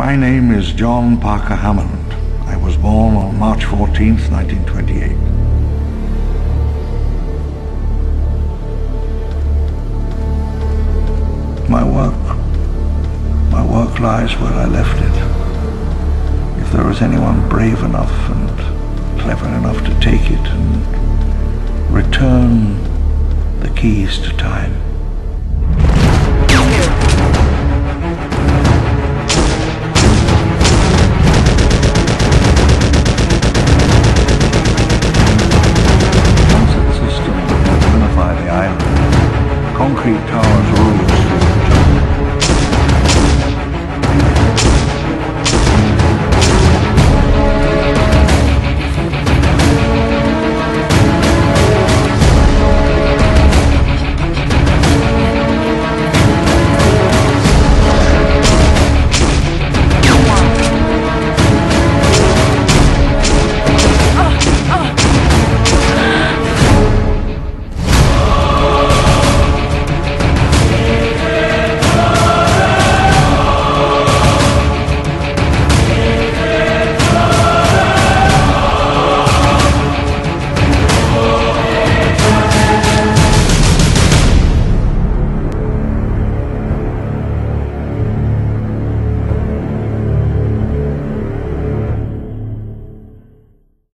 My name is John Parker Hammond. I was born on March 14th, 1928. My work, my work lies where I left it. If there is anyone brave enough and clever enough to take it and return the keys to time. concrete towers room.